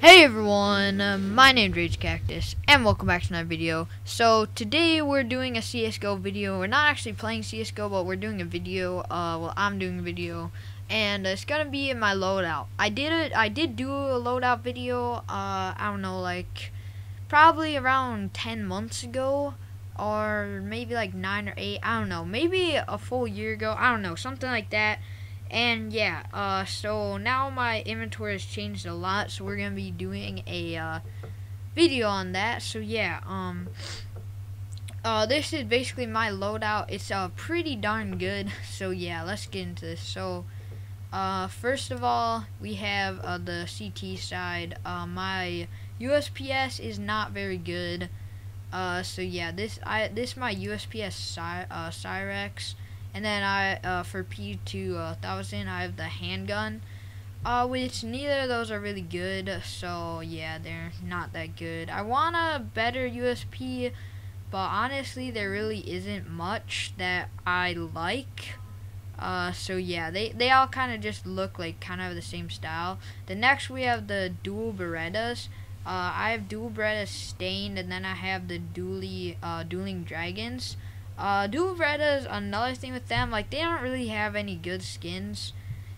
Hey everyone, uh, my name's Rage Cactus, and welcome back to another video. So today we're doing a CSGO video. We're not actually playing CSGO, but we're doing a video. Uh, well, I'm doing a video, and it's gonna be in my loadout. I did it. I did do a loadout video. Uh, I don't know, like probably around 10 months ago, or maybe like nine or eight. I don't know, maybe a full year ago. I don't know, something like that. And yeah, uh, so now my inventory has changed a lot, so we're gonna be doing a uh, video on that. So yeah, um, uh, this is basically my loadout. It's uh pretty darn good. So yeah, let's get into this. So, uh, first of all, we have uh, the CT side. Uh, my USP-S is not very good. Uh, so yeah, this I this is my USP-S Cy uh, Cyrex. And then I, uh, for P2000, I have the handgun, uh, which neither of those are really good. So yeah, they're not that good. I want a better USP, but honestly, there really isn't much that I like. Uh, so yeah, they, they all kind of just look like kind of the same style. The next we have the dual Berettas. Uh, I have dual Berettas stained, and then I have the dually, uh, Dualing Dragons. Uh, Dual Berettas, another thing with them, like, they don't really have any good skins.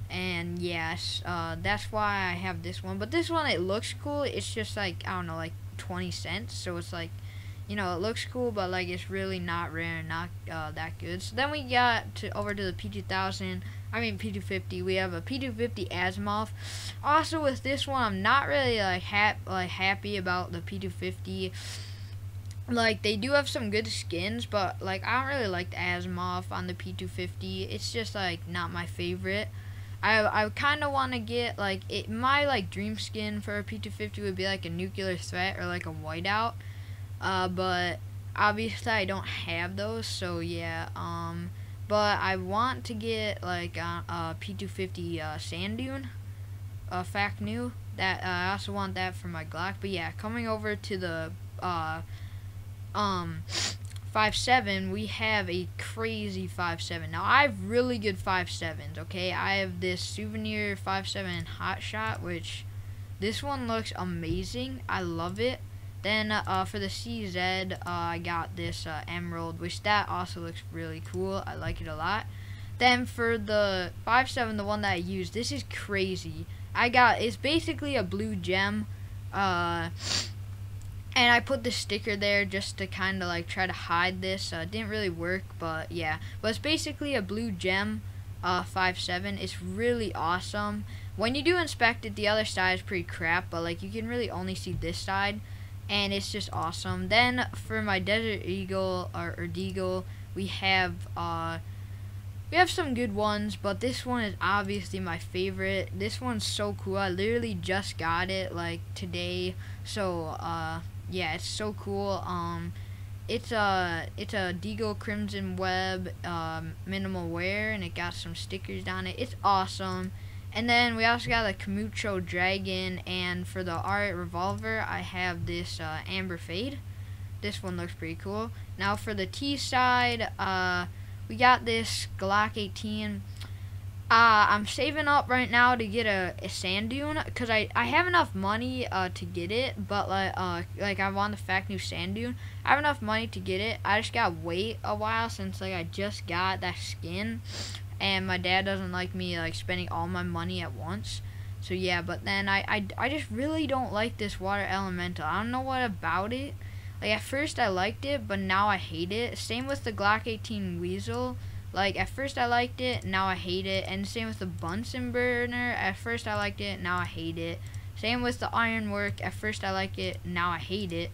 And, yes, uh, that's why I have this one. But this one, it looks cool. It's just, like, I don't know, like, 20 cents. So it's, like, you know, it looks cool, but, like, it's really not rare and not uh, that good. So then we got to over to the P2000. I mean, P250. We have a P250 Asiimov. Also, with this one, I'm not really, like, hap like happy about the P250 like they do have some good skins, but like I don't really like the Asiimov on the P250. It's just like not my favorite. I I kind of want to get like it. My like dream skin for a P250 would be like a nuclear threat or like a whiteout. Uh, but obviously I don't have those, so yeah. Um, but I want to get like a, a P250 uh, sand dune, uh, fact new. That uh, I also want that for my Glock. But yeah, coming over to the uh um five seven, we have a crazy five seven. Now I have really good five sevens. Okay, I have this souvenir five seven hot shot, which this one looks amazing. I love it. Then uh, for the CZ, uh, I got this uh, emerald, which that also looks really cool. I like it a lot. Then for the five seven, the one that I used, this is crazy. I got it's basically a blue gem. Uh, and I put the sticker there just to kind of like try to hide this. Uh, didn't really work, but yeah. But it's basically a blue gem uh, 5.7. It's really awesome. When you do inspect it, the other side is pretty crap, but like you can really only see this side, and it's just awesome. Then for my Desert Eagle or, or Deagle, we have uh, we have some good ones, but this one is obviously my favorite. This one's so cool. I literally just got it like today, so uh, yeah, it's so cool. Um, it's a it's a Deagle Crimson Web um, minimal wear, and it got some stickers on it. It's awesome. And then we also got a Kumicho Dragon, and for the R8 revolver, I have this uh, Amber Fade. This one looks pretty cool. Now for the T side, uh, we got this Glock 18. Uh, I'm saving up right now to get a, a sand dune because I, I have enough money uh, to get it, but like uh, like I want the fact new sand dune. I have enough money to get it. I just gotta wait a while since like I just got that skin, and my dad doesn't like me like spending all my money at once. So yeah, but then I, I, I just really don't like this water elemental. I don't know what about it. Like at first I liked it, but now I hate it. Same with the Glock 18 Weasel. Like at first I liked it, now I hate it. And same with the Bunsen burner. At first I liked it, now I hate it. Same with the ironwork. At first I like it, now I hate it.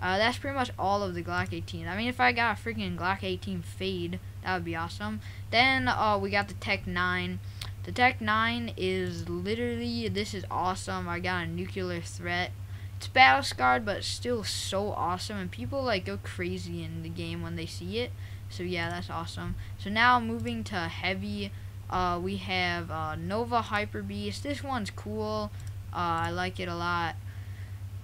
Uh, that's pretty much all of the Glock 18. I mean, if I got a freaking Glock 18 fade, that would be awesome. Then uh, we got the Tech 9. The Tech 9 is literally, this is awesome. I got a nuclear threat. It's battle scarred, but still so awesome. And people like go crazy in the game when they see it. So yeah, that's awesome. So now moving to heavy, uh, we have uh, Nova Hyper Beast. This one's cool. Uh, I like it a lot.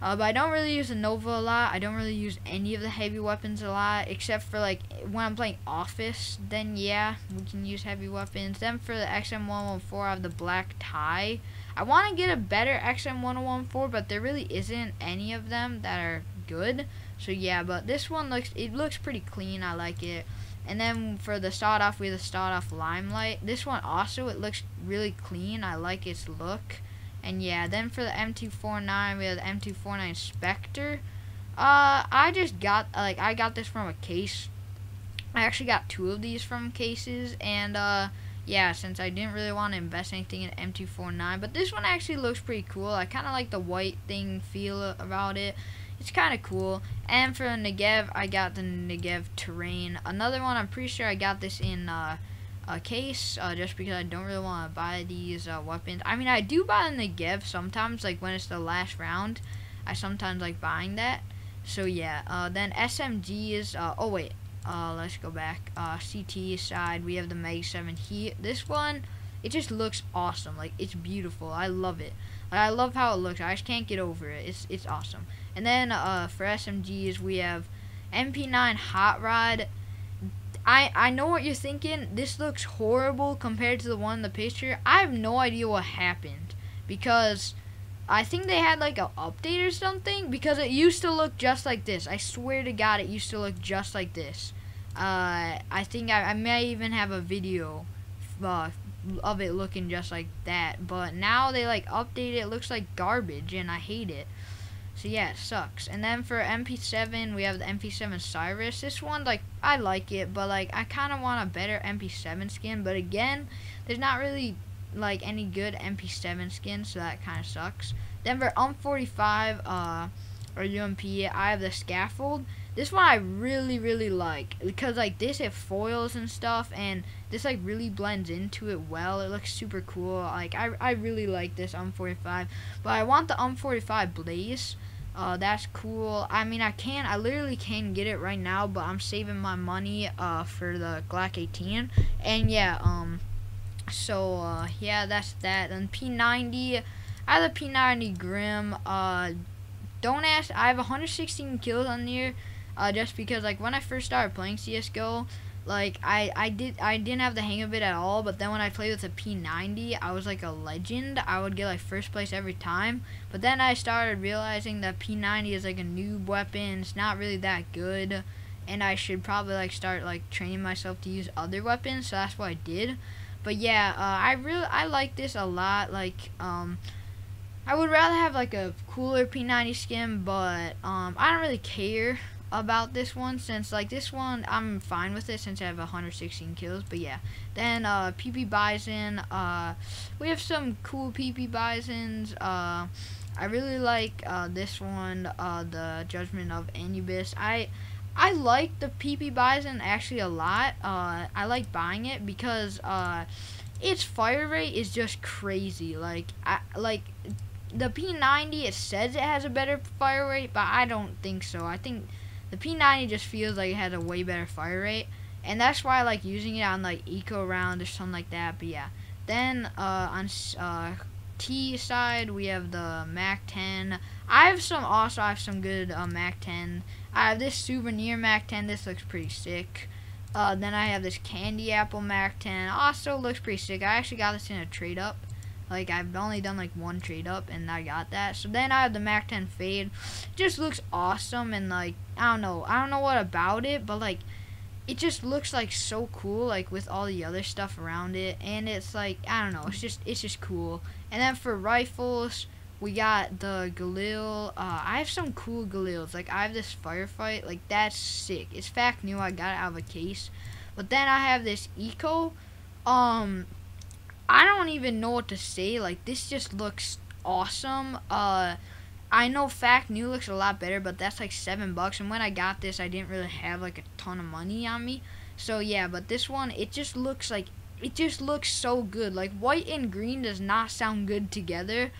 Uh, but I don't really use the Nova a lot. I don't really use any of the heavy weapons a lot, except for like when I'm playing Office. Then yeah, we can use heavy weapons. Then for the XM114, I have the Black Tie. I want to get a better XM1014, but there really isn't any of them that are good. So yeah, but this one looks it looks pretty clean. I like it. And then for the Sawed Off, we have the Sawed Off Limelight. This one also it looks really clean. I like its look. And yeah, then for the M249, we have the M249 Spectre. Uh, I just got like I got this from a case. I actually got two of these from cases, and uh, yeah, since I didn't really want to invest anything in M249, but this one actually looks pretty cool. I kind of like the white thing feel about it. It's kind of cool. And for Negev, I got the Negev Terrain. Another one, I'm pretty sure I got this in uh, a case, uh, just because I don't really want to buy these uh, weapons. I mean, I do buy the Negev sometimes, like when it's the last round. I sometimes like buying that. So yeah, uh, then SMGs, uh, oh wait, uh, let's go back. Uh, CT side, we have the Mag 7 Heat. This one, it just looks awesome. Like, it's beautiful. I love it. Like, I love how it looks. I just can't get over it. It's, it's awesome. And then, uh, for SMGs, we have MP9 Hot Rod. I, I know what you're thinking. This looks horrible compared to the one in the picture. I have no idea what happened. Because I think they had like an update or something because it used to look just like this. I swear to God, it used to look just like this. Uh, I think I, I may even have a video uh, of it looking just like that. But now they like update it. It looks like garbage, and I hate it. So yeah, it sucks. And then for MP7, we have the MP7 Cirrus. This one, like, I like it, but like, I kind of want a better MP7 skin. But again, there's not really like any good MP7 skin, so that kind of sucks. Then for UM45 uh, or UMP, I have the Scaffold. This one I really, really like because like this it foils and stuff, and this like really blends into it well. It looks super cool. Like I, I really like this UM45, but I want the UM45 Blaze. Uh, that's cool. I mean, I can, I literally can get it right now, but I'm saving my money uh, for the Glock 18. And yeah, um, so uh, yeah, that's that. And P90, I have the P90 Grim. Uh, don't ask. I have 116 kills on here. Uh, just because like when I first started playing CS:GO, like I I did I didn't have the hang of it at all. But then when I played with the P90, I was like a legend. I would get like first place every time. But then I started realizing that P90 is like a noob weapon. It's not really that good, and I should probably like start like training myself to use other weapons. So that's what I did. But yeah, uh, I really I like this a lot. Like um, I would rather have like a cooler P90 skin, but um, I don't really care about this one since like this one I'm fine with it since I have 116 kills. But yeah, then uh, PP Bizon. Uh, we have some cool PP Bizons. Uh, I really like uh, this one, uh, the Judgment of Anubis. I I like the PP Bizon actually a lot. Uh, I like buying it because uh, its fire rate is just crazy. Like, I, like the P90, it says it has a better fire rate, but I don't think so. I think the P90 just feels like it has a way better fire rate, and that's why I like using it on like eco round or something like that. But yeah, then uh, on uh, T side we have the Mac 10. I have some also I have some good uh, Mac 10 I have this souvenir Mac 10. This looks pretty sick. Uh, then I have this candy apple Mac 10. Also looks pretty sick. I actually got this in a trade up. Like I've only done like one trade up and I got that. So then I have the Mac 10 Fade. It just looks awesome and like I don't know. I don't know what about it, but like it just looks like so cool like with all the other stuff around it and it's like I don't know. It's just it's just cool. And then for rifles, we got the Galil. Uh, I have some cool Galils. Like, I have this firefight. Like, that's sick. It's fact new. I got it out of a case. But then I have this Eco. Um, I don't even know what to say. Like, this just looks awesome. Uh, I know fact new looks a lot better, but that's like seven bucks. And when I got this, I didn't really have like a ton of money on me. So yeah, but this one, it just looks like it just looks so good. Like white and green does not sound good together.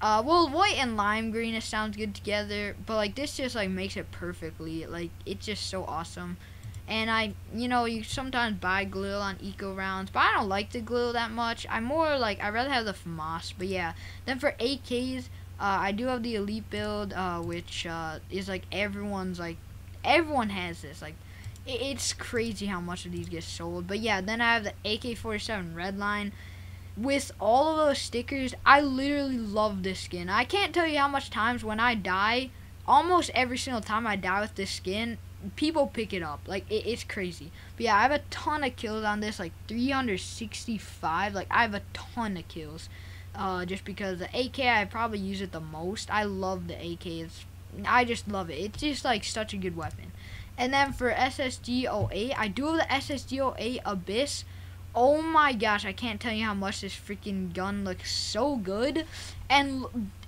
Uh, well, white and lime green it sounds good together, but like this just like makes it perfectly. Like it's just so awesome. And I, you know, you sometimes buy glue on eco rounds, but I don't like the glue that much. I'm more like I rather have the FAMAS. But yeah, then for AKs, uh, I do have the elite build, uh, which uh, is like everyone's like everyone has this. Like it's crazy how much of these get sold. But yeah, then I have the AK-47 Redline with all of those stickers, I literally love this skin. I can't tell you how much times when I die, almost every single time I die with this skin, people pick it up. Like it, it's crazy. But yeah, I have a ton of kills on this, like 365. Like I have a ton of kills. Uh, just because the AK I probably use it the most. I love the AK. It's I just love it. It's just like such a good weapon. And then for SSG08, I do have the SSG08 Abyss. Oh my gosh, I can't tell you how much this freaking gun looks so good. And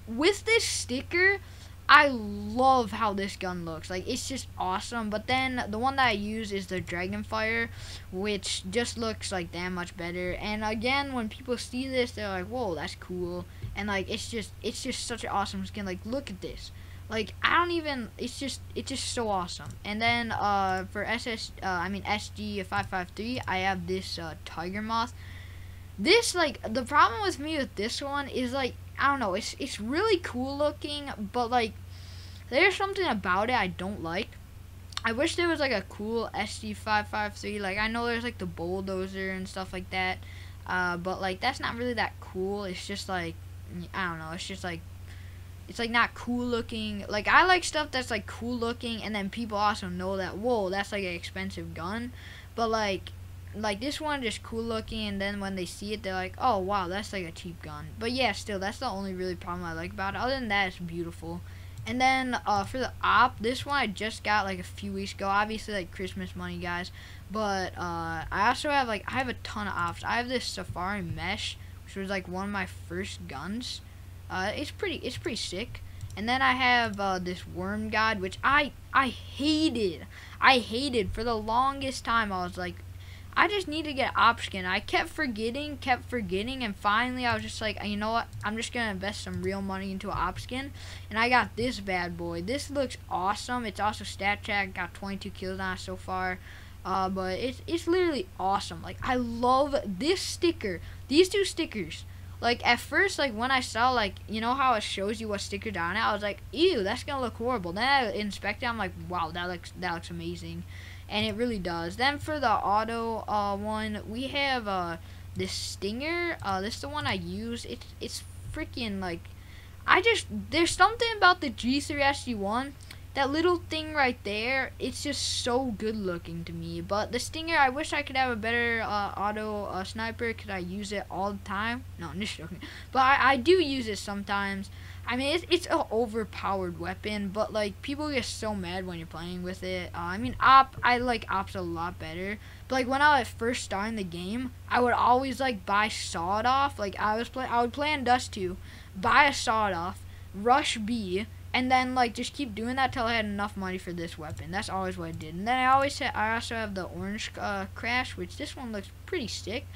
with this sticker, I love how this gun looks. Like, it's just awesome. But then, the one that I use is the Dragonfire, which just looks, like, damn much better. And again, when people see this, they're like, whoa, that's cool. And, like, it's just, it's just such an awesome skin. Like, look at this. Like, I don't even, it's just, it's just so awesome. And then, uh, for SS, uh, I mean, SG553, I have this, uh, Tiger Moth. This, like, the problem with me with this one is, like, I don't know. It's it's really cool looking, but like there's something about it I don't like. I wish there was like a cool SG553. Like I know there's like the bulldozer and stuff like that, uh, but like that's not really that cool. It's just like I don't know. It's just like it's like not cool looking. Like I like stuff that's like cool looking, and then people also know that whoa, that's like an expensive gun. But like like this one just cool looking and then when they see it they're like oh wow that's like a cheap gun. But yeah still that's the only really problem i like about it. Other than that it's beautiful. And then uh, for the op this one i just got like a few weeks ago. Obviously like christmas money guys. But uh, i also have like i have a ton of ops. I have this safari mesh which was like one of my first guns. Uh, it's pretty it's pretty sick. And then I have uh, this worm god, which I I hated. I hated for the longest time. I was like, I just need to get op skin. I kept forgetting, kept forgetting, and finally I was just like, you know what? I'm just gonna invest some real money into op skin, and I got this bad boy. This looks awesome. It's also StatTrak. Got 22 kills on it so far. Uh, but it's it's literally awesome. Like I love this sticker. These two stickers. Like at first, like when I saw like you know how it shows you what sticker on it, I was like, ew, that's gonna look horrible. Then I inspected, I'm like, wow, that looks that looks amazing and it really does. Then for the auto uh, one, we have uh, this Stinger. Uh, this is the one I use. It's it's freaking like, I just there's something about the G3 SG1. That little thing right there, it's just so good looking to me. But the Stinger, I wish I could have a better uh, auto uh, sniper because I use it all the time. No, I'm just joking. But I, I do use it sometimes. I mean, it's, it's an overpowered weapon, but, like, people get so mad when you're playing with it. Uh, I mean, Op, I like Ops a lot better. But, like, when I was first starting the game, I would always, like, buy Sawed Off. Like, I was play I would play on Dust 2, buy a Sawed Off, rush B, and then, like, just keep doing that till I had enough money for this weapon. That's always what I did. And then I always had, I also have the Orange uh, Crash, which this one looks pretty sick.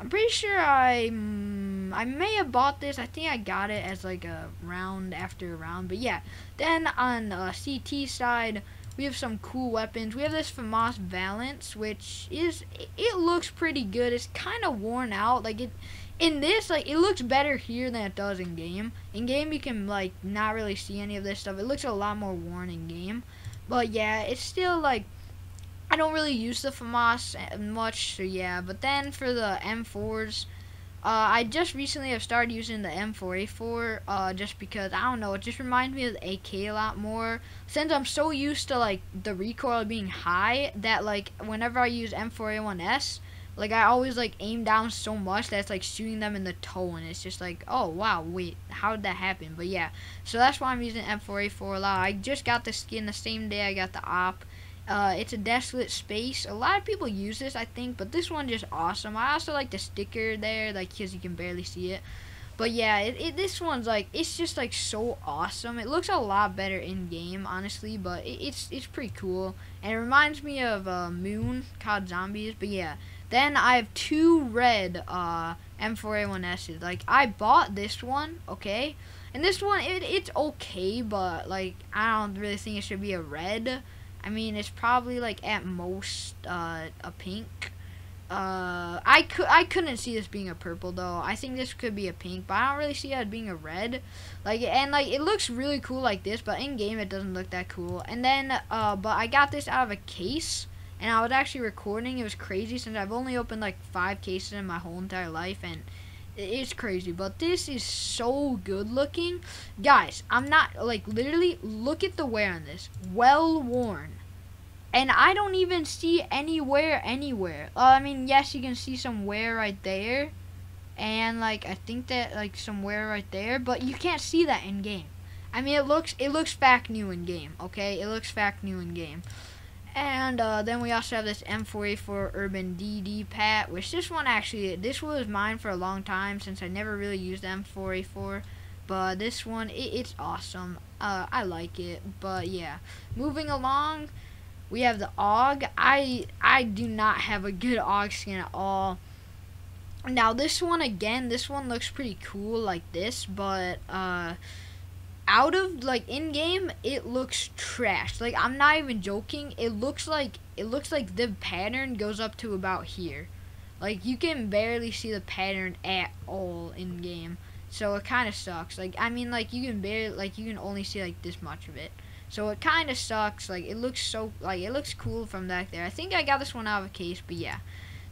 I'm pretty sure I mm, I may have bought this. I think I got it as like a round after round. But yeah, then on the CT side, we have some cool weapons. We have this FAMAS Valence, which is it looks pretty good. It's kind of worn out. Like it in this, like it looks better here than it does in game. In game, you can like not really see any of this stuff. It looks a lot more worn in game. But yeah, it's still like I don't really use the FAMAS much, so yeah. But then for the M4s, uh, I just recently have started using the M4A4 uh, just because, I don't know, it just reminds me of the AK a lot more. Since I'm so used to, like, the recoil being high that, like, whenever I use M4A1S, like, I always, like, aim down so much that it's, like, shooting them in the toe, and it's just like, oh, wow, wait, how did that happen? But, yeah, so that's why I'm using M4A4 a lot. I just got the skin the same day I got the op. Uh, it's a desolate space. A lot of people use this, I think, but this one just awesome. I also like the sticker there, like because you can barely see it. But yeah, it, it, this one's like it's just like so awesome. It looks a lot better in game, honestly, but it, it's it's pretty cool. And it reminds me of uh, Moon COD Zombies. But yeah, then I have two red uh, M4A1Ss. Like I bought this one, okay, and this one it, it's okay, but like I don't really think it should be a red. I mean, it's probably like at most uh, a pink. Uh, I could I couldn't see this being a purple though. I think this could be a pink, but I don't really see it being a red. Like and like it looks really cool like this, but in game it doesn't look that cool. And then uh, but I got this out of a case, and I was actually recording. It was crazy since I've only opened like five cases in my whole entire life, and it's crazy, but this is so good looking. Guys, I'm not, like, literally, look at the wear on this. Well worn. And I don't even see any wear anywhere. Uh, I mean, yes, you can see some wear right there. And, like, I think that, like, some wear right there. But you can't see that in game. I mean, it looks, it looks back new in game, okay? It looks back new in game. And uh, then we also have this M4A4 Urban DDPAT, which this one actually, this was mine for a long time since I never really used M4A4. But this one, it, it's awesome. Uh, I like it. But yeah, moving along, we have the AUG. I I do not have a good AUG skin at all. Now this one again, this one looks pretty cool like this, but uh, out of like in game it looks trash. Like i'm not even joking. It looks like it looks like the pattern goes up to about here. Like you can barely see the pattern at all in game so it kind of sucks. Like i mean like you can barely like you can only see like this much of it. So it kind of sucks. Like it looks so like it looks cool from back there. I think i got this one out of a case but yeah.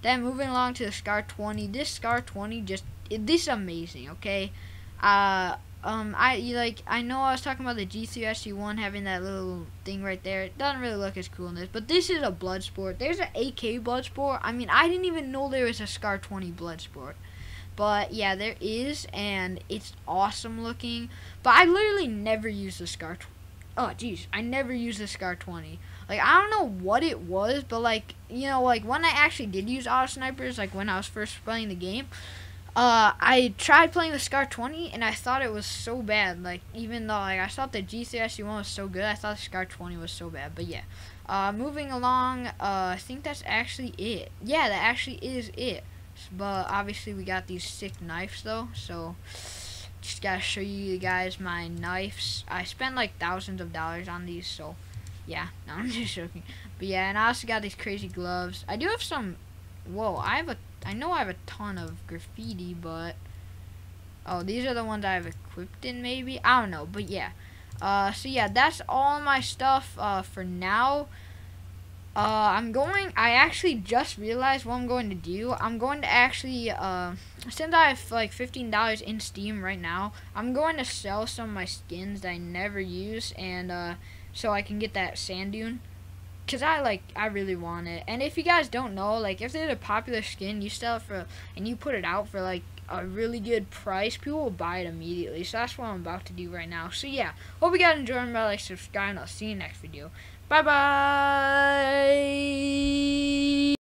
Then moving along to the scar 20 this scar 20 just this is amazing okay? Uh um, I like I know I was talking about the G3 SG1 having that little thing right there. It doesn't really look as cool in this, but this is a blood sport. There's an AK blood sport. I mean, I didn't even know there was a Scar 20 blood sport. But yeah, there is, and it's awesome looking. But I literally never used the Scar. oh, jeez, I never used the Scar 20. Like I don't know what it was, but like you know, like when I actually did use auto snipers, like when I was first playing the game, uh, I tried playing the Scar 20 and I thought it was so bad. Like even though like I thought the G3SG one was so good, I thought the Scar 20 was so bad. But yeah, uh, moving along, uh, I think that's actually it. Yeah, that actually is it. But obviously we got these sick knives though, so just gotta show you guys my knives. I spent like thousands of dollars on these, so yeah, no, I'm just joking. But yeah, and I also got these crazy gloves. I do have some. Whoa, I have a I know I have a ton of graffiti, but... Oh, these are the ones I have equipped in, maybe? I don't know, but yeah. Uh, so yeah, that's all my stuff uh, for now. Uh, I'm going, I actually just realized what I'm going to do. I'm going to actually, uh, since I have like $15 in Steam right now, I'm going to sell some of my skins that I never use, and uh, so I can get that sand dune. Cause I like I really want it, and if you guys don't know, like if there's a popular skin you sell it for, and you put it out for like a really good price, people will buy it immediately. So that's what I'm about to do right now. So yeah, hope you guys enjoyed. Remember like subscribe, and I'll see you next video. Bye bye.